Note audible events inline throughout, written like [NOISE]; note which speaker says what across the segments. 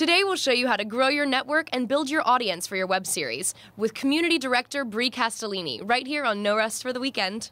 Speaker 1: Today, we'll show you how to grow your network and build your audience for your web series with community director Bri Castellini, right here on No Rest for the Weekend.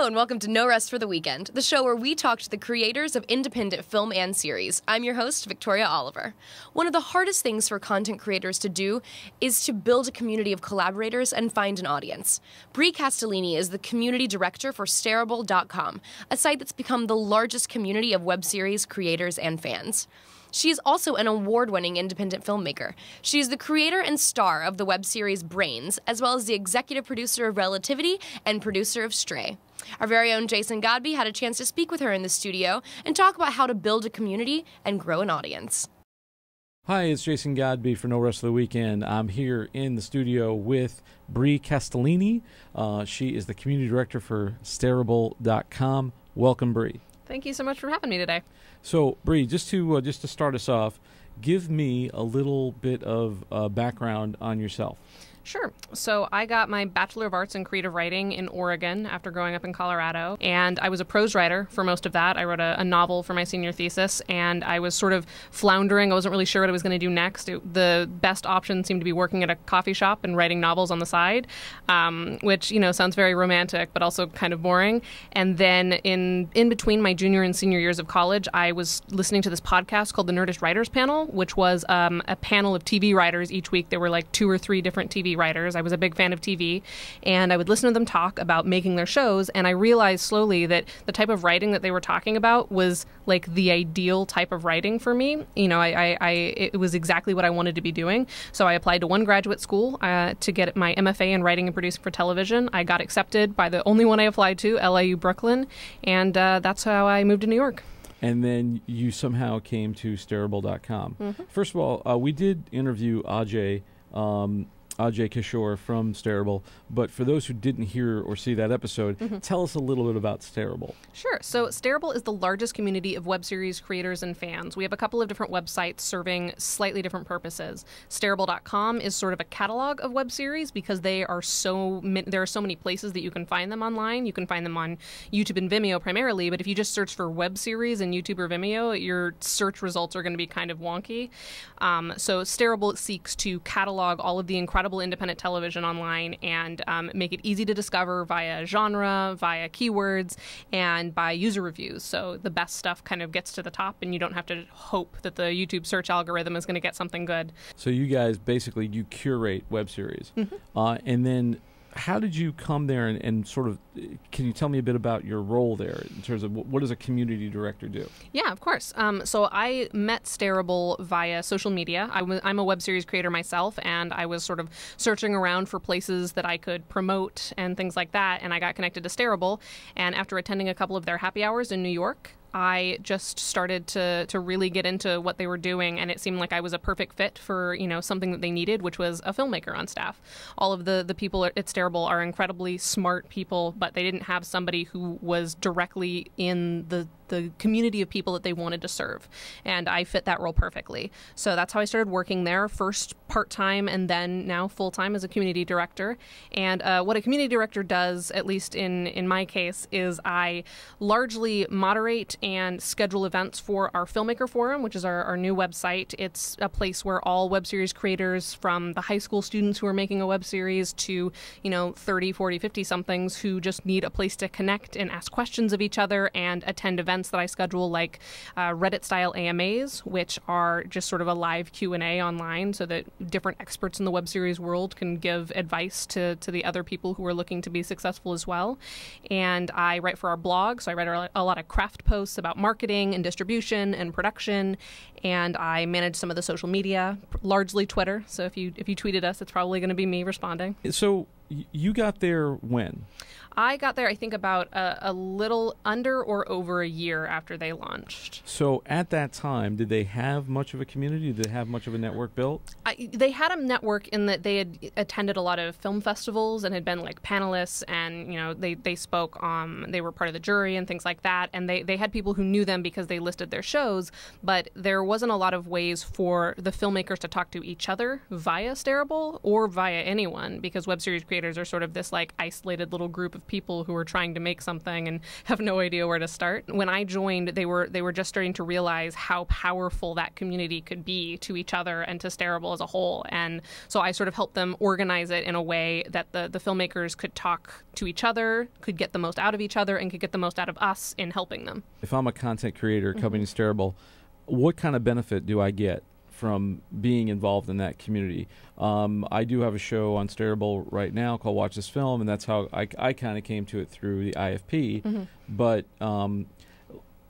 Speaker 1: Hello, and welcome to No Rest for the Weekend, the show where we talk to the creators of independent film and series. I'm your host, Victoria Oliver. One of the hardest things for content creators to do is to build a community of collaborators and find an audience. Bri Castellini is the community director for Stareable.com, a site that's become the largest community of web series creators and fans. She is also an award winning independent filmmaker. She is the creator and star of the web series Brains, as well as the executive producer of Relativity and producer of Stray. Our very own Jason Godbey had a chance to speak with her in the studio and talk about how to build a community and grow an audience.
Speaker 2: Hi, it's Jason Godbey for No Rest of the Weekend. I'm here in the studio with Bri Castellini. Uh, she is the community director for Stareable.com. Welcome, Bri.
Speaker 3: Thank you so much for having me today.
Speaker 2: So, Bri, just to uh, just to start us off, give me a little bit of uh, background on yourself.
Speaker 3: Sure. So I got my Bachelor of Arts in Creative Writing in Oregon after growing up in Colorado. And I was a prose writer for most of that. I wrote a, a novel for my senior thesis, and I was sort of floundering. I wasn't really sure what I was going to do next. It, the best option seemed to be working at a coffee shop and writing novels on the side, um, which, you know, sounds very romantic, but also kind of boring. And then in, in between my junior and senior years of college, I was listening to this podcast called the Nerdist Writers Panel, which was um, a panel of TV writers each week. There were like two or three different TV writers. I was a big fan of TV, and I would listen to them talk about making their shows. And I realized slowly that the type of writing that they were talking about was like the ideal type of writing for me. You know, I, I, I it was exactly what I wanted to be doing. So I applied to one graduate school uh, to get my MFA in writing and producing for television. I got accepted by the only one I applied to, LIU Brooklyn, and uh, that's how I moved to New York
Speaker 2: and then you somehow came to Stareable.com. Mm-hmm. First of all, uh, we did interview Ajay um, Ajay Kishore from Stareable. But for those who didn't hear or see that episode, mm-hmm. tell us a little bit about Stareable.
Speaker 3: Sure. So Stareable is the largest community of web series creators and fans. We have a couple of different websites serving slightly different purposes. Stareable.com is sort of a catalog of web series because they are so there are so many places that you can find them online. You can find them on YouTube and Vimeo primarily, but if you just search for web series in YouTube or Vimeo, your search results are going to be kind of wonky. Um, so Stareable seeks to catalog all of the incredible incredible independent television online and um, make it easy to discover via genre, via keywords, and by user reviews. So the best stuff kind of gets to the top, and you don't have to hope that the YouTube search algorithm is going to get something good.
Speaker 2: So you guys basically you curate web series, mm-hmm. uh, and then how did you come there and, and, sort of can you tell me a bit about your role there in terms of what does a community director do?
Speaker 3: Yeah of course. Um, so i met stareable via social media. I w- i'm a web series creator myself and i was sort of searching around for places that i could promote and things like that and i got connected to stareable. And after attending a couple of their happy hours in new york I just started to to really get into what they were doing, and it seemed like I was a perfect fit for you know something that they needed, which was a filmmaker on staff. All of the the people at Stareable are incredibly smart people, but they didn't have somebody who was directly in the the community of people that they wanted to serve. And I fit that role perfectly. So that's how I started working there, first part time and then now full time as a community director. And uh, what a community director does, at least in, in my case, is I largely moderate and schedule events for our Filmmaker Forum, which is our, our new website. It's a place where all web series creators, from the high school students who are making a web series to, you know, 30, 40, 50 somethings who just need a place to connect and ask questions of each other and attend events events that I schedule, like uh, Reddit style AMAs, which are just sort of a live Q and A online, so that different experts in the web series world can give advice to to the other people who are looking to be successful as well. And I write for our blog, so I write a lot of craft posts about marketing and distribution and production, and I manage some of the social media, largely Twitter. So if you if you tweeted us, it's probably going to be me responding.
Speaker 2: So you got there when?
Speaker 3: I got there, I think, about a, a, little under or over a year after they launched.
Speaker 2: So at that time, did they have much of a community? Did they have much of a network built?
Speaker 3: I, they had a network in that they had attended a lot of film festivals and had been like panelists, and you know they they spoke. Um, they were part of the jury and things like that, and they they had people who knew them because they listed their shows. But there wasn't a lot of ways for the filmmakers to talk to each other via Stareable or via anyone because web series creators are sort of this like isolated little group of people who are trying to make something and [LAUGHS] have no idea where to start. When I joined, they were they were just starting to realize how powerful that community could be to each other and to Stareable as a whole. And so I sort of helped them organize it in a way that the the filmmakers could talk to each other, could get the most out of each other, and could get the most out of us in helping them.
Speaker 2: If I'm a content creator coming mm-hmm. to Stareable, what kind of benefit do I get from being involved in that community. Um, I do have a show on Stareable right now called Watch This Film, and that's how I, I kind of came to it through the IFP. Mm-hmm. But um,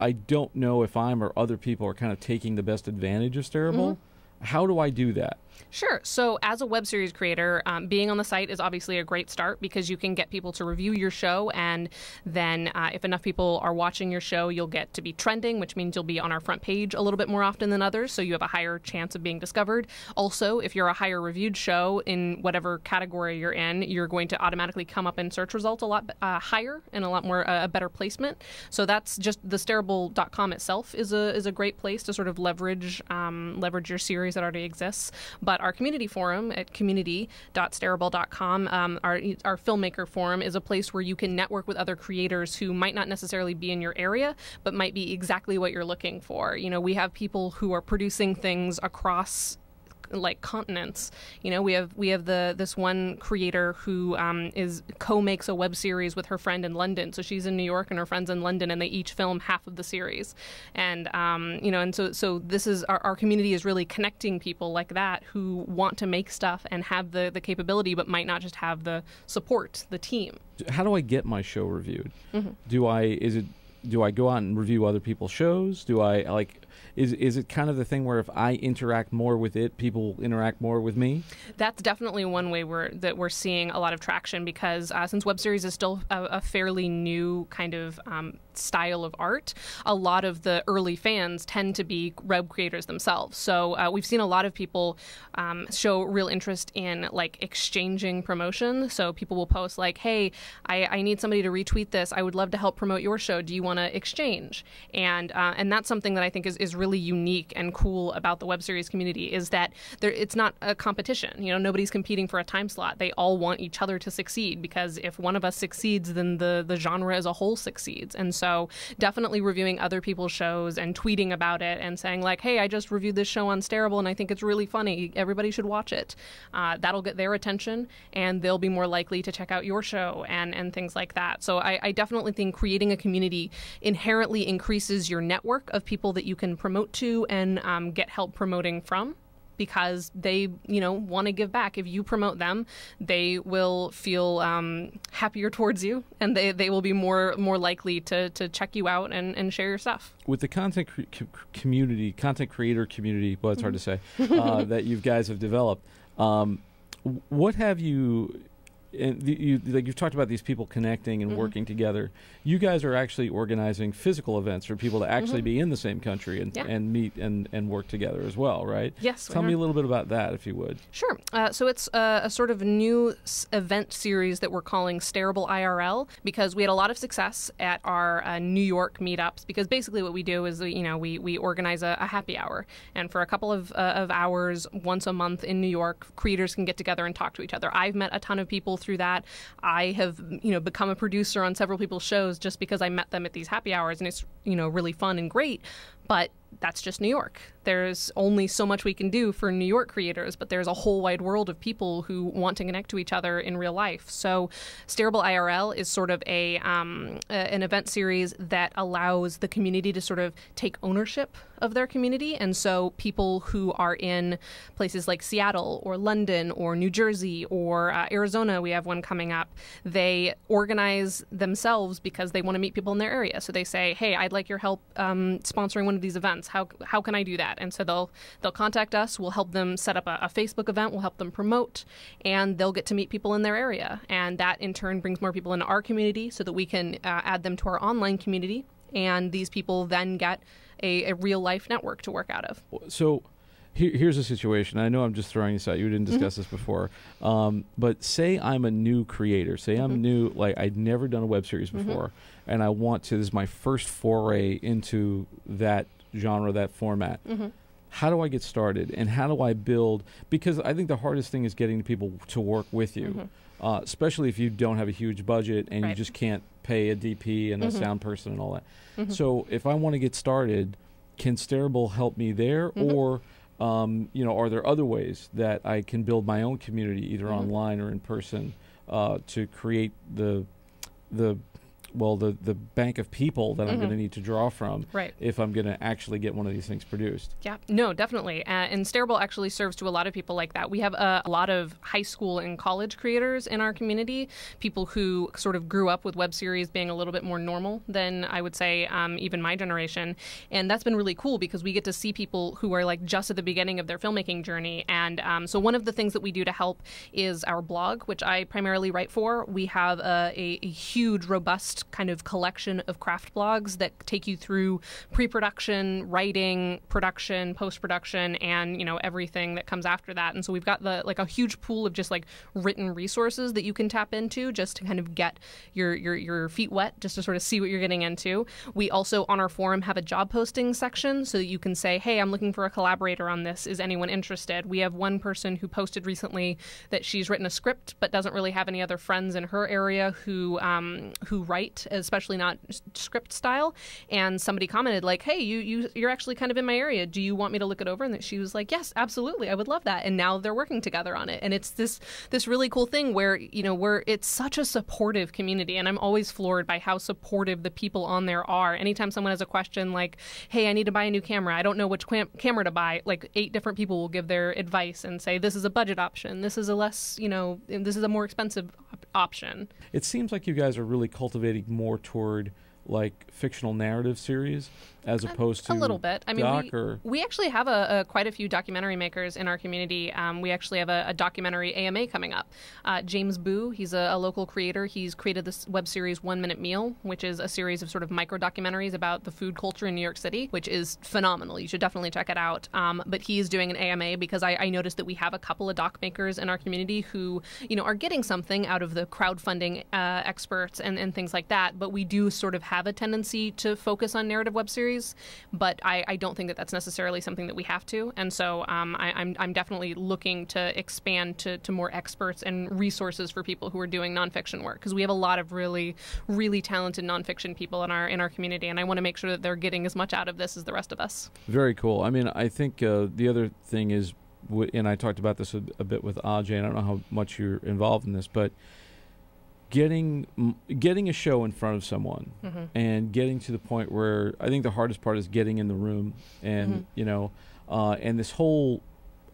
Speaker 2: I don't know if I'm or other people are kind of taking the best advantage of Stareable. Mm-hmm. How do I do that?
Speaker 3: Sure. So, as a web series creator, um, being on the site is obviously a great start because you can get people to review your show. And then, uh, if enough people are watching your show, you'll get to be trending, which means you'll be on our front page a little bit more often than others. So, you have a higher chance of being discovered. Also, if you're a higher reviewed show in whatever category you're in, you're going to automatically come up in search results a lot uh, higher and a lot more uh, a better placement. So, that's just the stareable.com itself is a, is a great place to sort of leverage, um, leverage your series that already exists. But our community forum at community.stareable.com, um, our, our filmmaker forum, is a place where you can network with other creators who might not necessarily be in your area, but might be exactly what you're looking for. You know, we have people who are producing things across like continents. You know, we have we have the this one creator who um, is co-makes a web series with her friend in London. So she's in New York and her friend's in London, and they each film half of the series. And um, you know, and so so this is our, our community is really connecting people like that who want to make stuff and have the the capability, but might not just have the support, the team.
Speaker 2: How do I get my show reviewed? Mm-hmm. Do I is it do I go out and review other people's shows? Do I like is is it kind of the thing where if I interact more with it, people interact more with me?
Speaker 3: That's definitely one way we're that we're seeing a lot of traction because uh, since web series is still a, a fairly new kind of um, style of art, a lot of the early fans tend to be web creators themselves. So uh, we've seen a lot of people um, show real interest in like exchanging promotion. So people will post like, "Hey, I, I, need somebody to retweet this. I would love to help promote your show. Do you want to exchange?" And uh, and that's something that I think is, is really unique and cool about the web series community is that there it's not a competition. You know, nobody's competing for a time slot. They all want each other to succeed because if one of us succeeds, then the the genre as a whole succeeds. And so definitely reviewing other people's shows and tweeting about it and saying like, "Hey, I just reviewed this show on Stareable and I think it's really funny. Everybody should watch it." Uh, that'll get their attention and they'll be more likely to check out your show and and things like that. So I, I definitely think creating a community inherently increases your network of people that you can promote to and um, get help promoting from because they, you know, want to give back. If you promote them, they will feel um, happier towards you, and they, they will be more more likely to, to check you out and, and share your stuff.
Speaker 2: With the content cre- community, content creator community, well, it's hard to say, uh, that you guys have developed. Um, what have you and you like you've talked about these people connecting and mm-hmm. working together. You guys are actually organizing physical events for people to actually mm-hmm. be in the same country and,
Speaker 3: yeah.
Speaker 2: and meet and, and work together as well, right?
Speaker 3: Yes.
Speaker 2: Tell me a little bit about that, if you would.
Speaker 3: Sure. Uh, so it's a, a, sort of new s- event series that we're calling Stareable IRL because we had a lot of success at our uh, New York meetups. Because basically, what we do is you know we we organize a, a happy hour, and for a couple of uh, of hours once a month in New York, creators can get together and talk to each other. I've met a ton of people through that. I have, you know, become a producer on several people's shows just because I met them at these happy hours and it's, you know, really fun and great. But that's just New York. There's only so much we can do for New York creators, but there's a whole wide world of people who want to connect to each other in real life. So, Stareable IRL is sort of a, um, a an event series that allows the community to sort of take ownership of their community, and so people who are in places like Seattle or London or New Jersey or uh, Arizona, we have one coming up. They organize themselves because they want to meet people in their area. So they say, "Hey, I'd like your help um, sponsoring one these events. How how can I do that? And so they'll they'll contact us. We'll help them set up a, a Facebook event. We'll help them promote, and they'll get to meet people in their area, and that in turn brings more people into our community, so that we can uh, add them to our online community, and these people then get a, a real life network to work out of.
Speaker 2: So here, here's a situation. I know I'm just throwing this out. You didn't discuss
Speaker 3: Mm-hmm.
Speaker 2: this before. Um, but say I'm a new creator. Say
Speaker 3: Mm-hmm.
Speaker 2: I'm new, like I'd never done a web series before, and I want to. This is my first foray into that genre, that format.
Speaker 3: Mm-hmm.
Speaker 2: How do I get started, and how do I build? Because I think the hardest thing is getting people to work with you, uh, especially if you don't have a huge budget and you
Speaker 3: Mm-hmm.
Speaker 2: Just can't pay a DP and a sound person and all that. So if I want to get started, can Stareable help me there, or um, you know, are there other ways that I can build my own community, either
Speaker 3: Mhm.
Speaker 2: online or in person, uh, to create the the well the the bank of people that I'm
Speaker 3: Mhm.
Speaker 2: going to need to draw from
Speaker 3: Right.
Speaker 2: if I'm going to actually get one of these things produced.
Speaker 3: Yeah, no, definitely. Uh, and Stareable actually serves to a lot of people like that. We have a, a lot of high school and college creators in our community, people who sort of grew up with web series being a little bit more normal than I would say um, even my generation. And that's been really cool because we get to see people who are like just at the beginning of their filmmaking journey. And um, so one of the things that we do to help is our blog, which I primarily write for. We have a, a, a huge, robust kind of collection of craft blogs that take you through pre-production, writing, production, post-production, and you know everything that comes after that. And so we've got the like a huge pool of just like written resources that you can tap into just to kind of get your your your feet wet, just to sort of see what you're getting into. We also on our forum have a job posting section so that you can say, "Hey, I'm looking for a collaborator on this. Is anyone interested?" We have one person who posted recently that she's written a script but doesn't really have any other friends in her area who um, who write, especially not script style. And somebody commented like, "Hey, you you you're actually kind of in my area. Do you want me to look it over?" And she was like, "Yes, absolutely. I would love that." And now they're working together on it. And it's this this really cool thing where you know where it's such a supportive community, and I'm always floored by how supportive the people on there are. Anytime someone has a question like, "Hey, I need to buy a new camera. I don't know which cam- camera to buy," like eight different people will give their advice and say, "This is a budget option. This is a less, you know, this is a more expensive op- option."
Speaker 2: It seems like you guys are really cultivating more toward like fictional narrative series as opposed to
Speaker 3: a little bit. I mean, we,
Speaker 2: or
Speaker 3: we actually have a, a quite a few documentary makers in our community. Um, we actually have a, a documentary AMA coming up. Uh, James Boo, he's a, a local creator. He's created this web series One Minute Meal, which is a series of sort of micro documentaries about the food culture in New York City, which is phenomenal. You should definitely check it out. Um, but he is doing an AMA because I, I noticed that we have a couple of doc makers in our community who, you know, are getting something out of the crowdfunding uh, experts and, and things like that. But we do sort of have a tendency to focus on narrative web series, but I, I don't think that that's necessarily something that we have to. And so um, I, I'm, I'm definitely looking to expand to, to more experts and resources for people who are doing nonfiction work because we have a lot of really, really talented nonfiction people in our in our community, and I want to make sure that they're getting as much out of this as the rest of us.
Speaker 2: Very cool. I mean, I think uh, the other thing is, and I talked about this a, bit with Ajay, and I don't know how much you're involved in this, but getting getting a show in front of someone
Speaker 3: Mm-hmm.
Speaker 2: and getting to the point where I think the hardest part is getting in the room, and
Speaker 3: Mhm.
Speaker 2: you know, uh, and this whole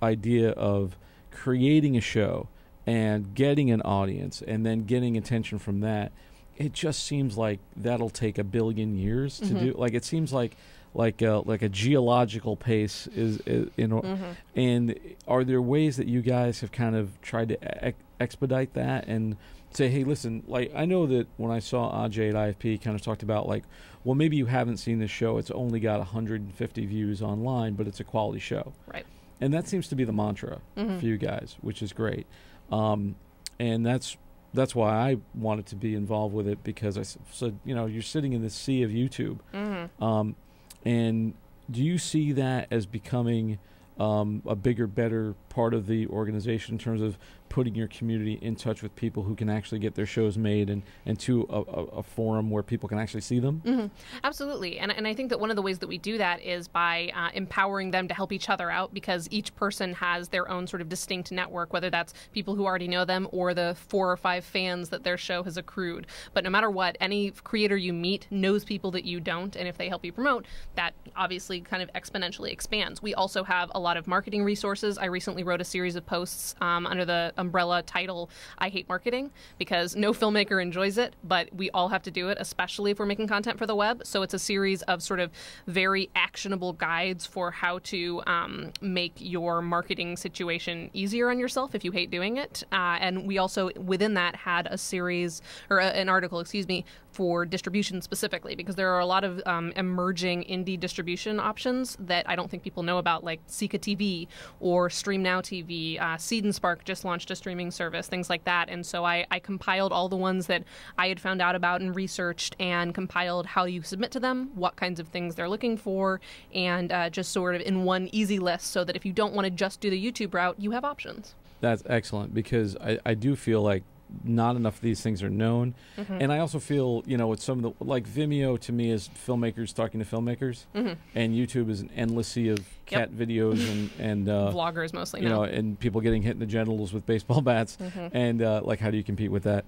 Speaker 2: idea of creating a show and getting an audience and then getting attention from that it just seems like that'll take a billion years to
Speaker 3: Mhm.
Speaker 2: do like it seems like like a, like a geological pace is, is you know
Speaker 3: Mm-hmm.
Speaker 2: and are there ways that you guys have kind of tried to ex- expedite that and say hey listen like i know that when i saw aj at ifp kind of talked about like well maybe you haven't seen this show it's only got 150 views online but it's a quality show
Speaker 3: Right.
Speaker 2: and that seems to be the mantra
Speaker 3: Mhm.
Speaker 2: for you guys which is great um, and that's that's why I wanted to be involved with it because I said, you know, you're sitting in the sea of YouTube,
Speaker 3: Mm-hmm.
Speaker 2: um, and do you see that as becoming um, a bigger, better part of the organization in terms of putting your community in touch with people who can actually get their shows made and, and to a, a, a forum where people can actually see them?
Speaker 3: hmm Absolutely. And, and I think that one of the ways that we do that is by uh, empowering them to help each other out because each person has their own sort of distinct network, whether that's people who already know them or the four or five fans that their show has accrued. But no matter what, any creator you meet knows people that you don't. And if they help you promote, that obviously kind of exponentially expands. We also have a lot of marketing resources. I recently wrote a series of posts um, under the umbrella title "I Hate Marketing" because no filmmaker enjoys it, but we all have to do it, especially if we're making content for the web. So it's a series of sort of very actionable guides for how to um, make your marketing situation easier on yourself if you hate doing it. Uh, and we also within that had a series or a, an article, excuse me, for distribution specifically because there are a lot of um, emerging indie distribution options that I don't think people know about, like Seeka TV or Stream Now TV. Uh, Seed and Spark just launched a streaming service, things like that. And so I, I compiled all the ones that I had found out about and researched and compiled how you submit to them, what kinds of things they're looking for, and uh, just sort of in one easy list so that if you don't want to just do the YouTube route, you have options.
Speaker 2: That's excellent because I, I do feel like not enough of these things are known.
Speaker 3: Mm-hmm.
Speaker 2: And I also feel, you know, with some of the, like Vimeo to me is filmmakers talking to filmmakers.
Speaker 3: Mm-hmm.
Speaker 2: And YouTube is an endless sea of cat videos and, and uh,
Speaker 3: Vloggers mostly
Speaker 2: you
Speaker 3: now.
Speaker 2: know, and people getting hit in the genitals with baseball bats.
Speaker 3: Mm-hmm.
Speaker 2: And uh, like, how do you compete with that?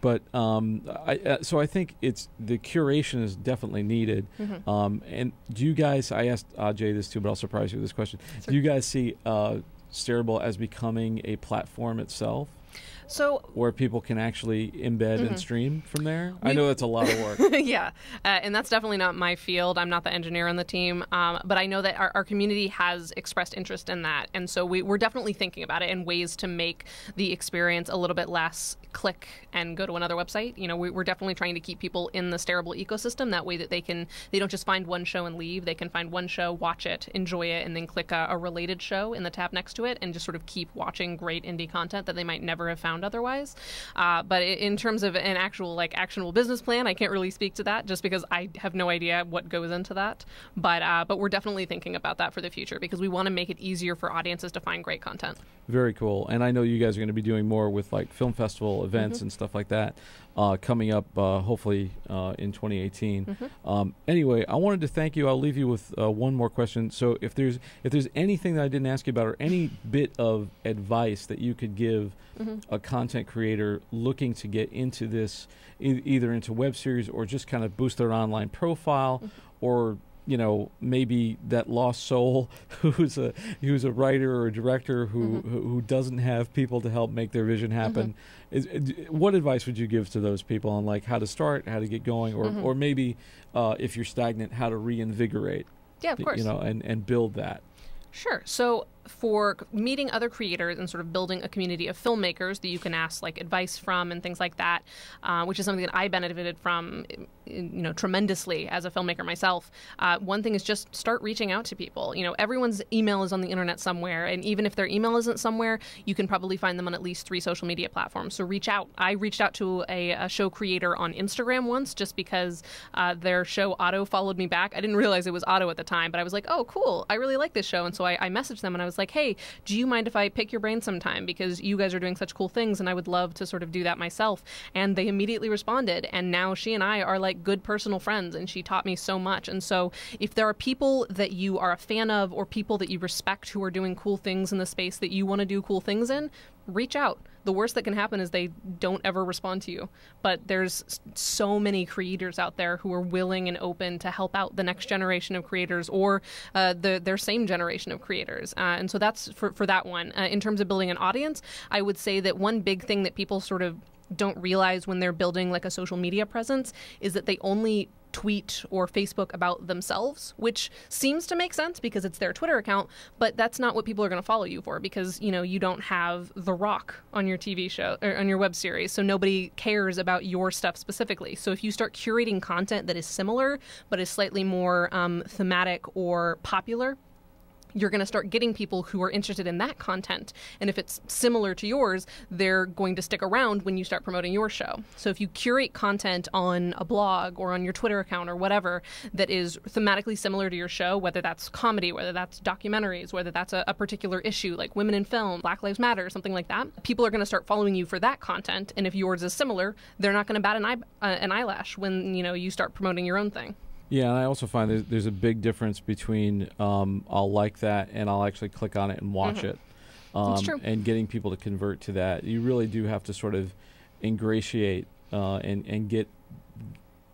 Speaker 2: But um, I, uh, so I think it's the curation is definitely needed.
Speaker 3: Mm-hmm.
Speaker 2: Um, and do you guys, I asked Ajay this too, but I'll surprise you with this question. Do you guys see uh, Stareable as becoming a platform itself?
Speaker 3: So
Speaker 2: where people can actually embed and stream from there? I know that's a lot of work. [LAUGHS]
Speaker 3: yeah, uh, and that's definitely not my field. I'm not the engineer on the team, um, but I know that our, our community has expressed interest in that, and so we, we're definitely thinking about it and ways to make the experience a little bit less click and go to another website. You know, we, we're definitely trying to keep people in the Stareable ecosystem. That way, that they can they don't just find one show and leave. They can find one show, watch it, enjoy it, and then click a, a related show in the tab next to it, and just sort of keep watching great indie content that they might never have found otherwise. Uh, but in terms of an actual like actionable business plan, I can't really speak to that just because I have no idea what goes into that. But uh, but we're definitely thinking about that for the future because we want to make it easier for audiences to find great content.
Speaker 2: Very cool. And I know you guys are going to be doing more with like film festival
Speaker 3: Mm-hmm.
Speaker 2: events and stuff like that uh, coming up, uh, hopefully uh, in 2018.
Speaker 3: Mm-hmm.
Speaker 2: Um, anyway, I wanted to thank you. I'll leave you with uh, one more question. So if there's if there's anything that I didn't ask you about or any bit of advice that you could give
Speaker 3: Mm-hmm.
Speaker 2: a content creator looking to get into this, e- either into web series or just kind of boost their online profile,
Speaker 3: Mm-hmm.
Speaker 2: or you know maybe that lost soul [LAUGHS] who's a who's a writer or a director who
Speaker 3: Mm-hmm.
Speaker 2: who, doesn't have people to help make their vision happen. Is, d- what advice would you give to those people on like how to start, how to get going, or
Speaker 3: Mm-hmm.
Speaker 2: or maybe uh, if you're stagnant, how to reinvigorate,
Speaker 3: Yeah, of course.
Speaker 2: you know, and and build that.
Speaker 3: Sure. So for meeting other creators and sort of building a community of filmmakers that you can ask like advice from and things like that, uh, which is something that I benefited from, you know, tremendously as a filmmaker myself. Uh, one thing is just start reaching out to people. You know, everyone's email is on the internet somewhere, and even if their email isn't somewhere, you can probably find them on at least three social media platforms. So reach out. I reached out to a, a show creator on Instagram once just because uh, their show Auto followed me back. I didn't realize it was Auto at the time, but I was like, oh, cool. I really like this show. And so I, I messaged them and I was like, hey, do you mind if I pick your brain sometime? Because you guys are doing such cool things and I would love to sort of do that myself. And they immediately responded. And now she and I are like good personal friends and she taught me so much. And so if there are people that you are a fan of or people that you respect who are doing cool things in the space that you want to do cool things in, reach out. The worst that can happen is they don't ever respond to you. But there's so many creators out there who are willing and open to help out the next generation of creators or uh, the their same generation of creators. Uh, and so that's for, for that one. Uh, in terms of building an audience, I would say that one big thing that people sort of don't realize when they're building like a social media presence is that they only tweet or Facebook about themselves, which seems to make sense because it's their Twitter account, but that's not what people are going to follow you for because, you know, you don't have The Rock on your TV show or on your web series, so nobody cares about your stuff specifically. So if you start curating content that is similar but is slightly more um, thematic or popular, you're going to start getting people who are interested in that content. And if it's similar to yours, they're going to stick around when you start promoting your show. So if you curate content on a blog or on your Twitter account or whatever that is thematically similar to your show, whether that's comedy, whether that's documentaries, whether that's a, a particular issue like women in film, Black Lives Matter, something like that, people are going to start following you for that content. And if yours is similar, they're not going to bat an, eye, uh, an eyelash when you know you start promoting your own thing.
Speaker 2: Yeah, and I also find there's, there's a big difference between um, I'll like that and I'll actually click on it and watch it. Um,
Speaker 3: That's true.
Speaker 2: And getting people to convert to that, you really do have to sort of ingratiate uh, and and get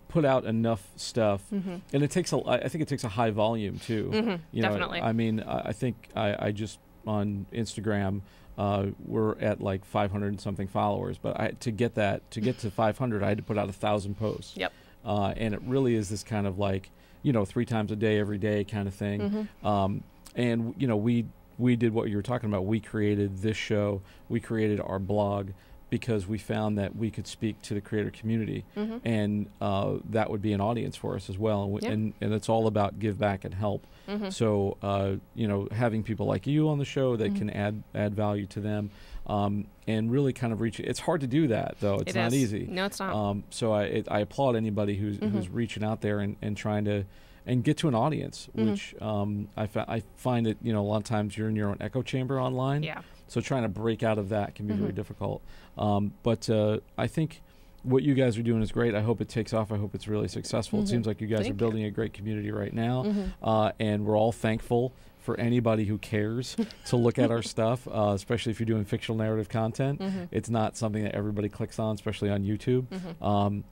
Speaker 2: put out enough stuff. And it takes a, I I think it takes a high volume too.
Speaker 3: Mhm,
Speaker 2: You know,
Speaker 3: definitely.
Speaker 2: I mean, I I think I, I just on Instagram. Uh, we're at like 500 and something followers, but I, to get that to get to 500, I had to put out a thousand posts.
Speaker 3: Yep.
Speaker 2: Uh, and it really is this kind of like you know three times a day, every day kind of thing.
Speaker 3: Mm-hmm.
Speaker 2: Um, and you know we we did what you were talking about. We created this show. We created our blog because we found that we could speak to the creator community,
Speaker 3: Mhm.
Speaker 2: and uh, that would be an audience for us as well. And, we,
Speaker 3: Yeah.
Speaker 2: and and it's all about give back and help.
Speaker 3: Mhm.
Speaker 2: So uh, you know, having people like you on the show that
Speaker 3: Mhm.
Speaker 2: can add add value to them, um, and really kind of reach. It's hard to do that though. It's
Speaker 3: It
Speaker 2: not
Speaker 3: is.
Speaker 2: easy.
Speaker 3: No, it's not.
Speaker 2: Um, so I it, I applaud anybody who's
Speaker 3: Mhm.
Speaker 2: who's reaching out there and, and trying to and get to an audience,
Speaker 3: Mhm.
Speaker 2: which um, I, fa- I find that you know a lot of times you're in your own echo chamber online.
Speaker 3: yeah.
Speaker 2: So trying to break out of that can be very
Speaker 3: Mhm.
Speaker 2: difficult. Um, but uh, I think what you guys are doing is great. I hope it takes off. I hope it's really successful.
Speaker 3: Mhm.
Speaker 2: It seems like you guys
Speaker 3: Thank
Speaker 2: are
Speaker 3: you.
Speaker 2: building a great community right now,
Speaker 3: Mhm.
Speaker 2: uh, and we're all thankful for anybody who cares [LAUGHS] to look at our stuff, uh, especially if you're doing fictional narrative content.
Speaker 3: Mhm.
Speaker 2: It's not something that everybody clicks on, especially on YouTube.
Speaker 3: Mhm.
Speaker 2: Um,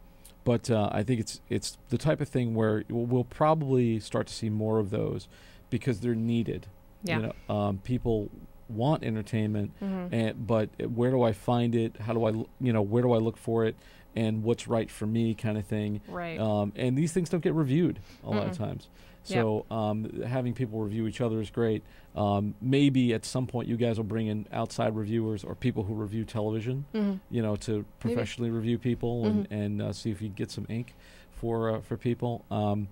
Speaker 2: but uh, I think it's it's the type of thing where we'll, probably start to see more of those because they're needed.
Speaker 3: Yeah.
Speaker 2: You know, um, people want entertainment,
Speaker 3: Mhm.
Speaker 2: and but where do I find it? How do I you know where do I look for it? And what's right for me, kind of thing.
Speaker 3: Right.
Speaker 2: Um, and these things don't get reviewed a lot of
Speaker 3: Mm-mm.
Speaker 2: Times.
Speaker 3: Yep.
Speaker 2: So um, having people review each other is great. Um, maybe at some point you guys will bring in outside reviewers or people who review television
Speaker 3: Mhm.
Speaker 2: you know, to
Speaker 3: Maybe.
Speaker 2: professionally review people and, and uh, see if you can get some ink for uh, for people. Um,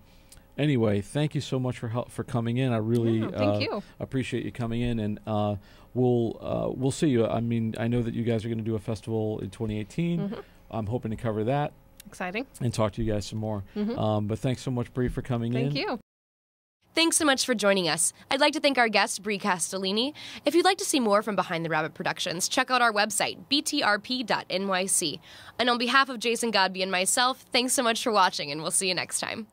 Speaker 2: anyway, thank you so much for help for coming in. I really
Speaker 3: thank
Speaker 2: uh,
Speaker 3: you.
Speaker 2: appreciate you coming in, and uh, we'll uh, we'll see you. I mean, I know that you guys are going to do a festival in 2018.
Speaker 3: Mhm.
Speaker 2: I'm hoping to cover that
Speaker 3: Exciting.
Speaker 2: and talk to you guys some more.
Speaker 3: Mhm.
Speaker 2: Um, but thanks so much, Bri, for coming in.
Speaker 3: Thank you.
Speaker 1: Thanks so much for joining us. I'd like to thank our guest, Bri Castellini. If you'd like to see more from Behind the Rabbit Productions, check out our website, btrp.nyc. And on behalf of Jason Godbey and myself, thanks so much for watching, and we'll see you next time.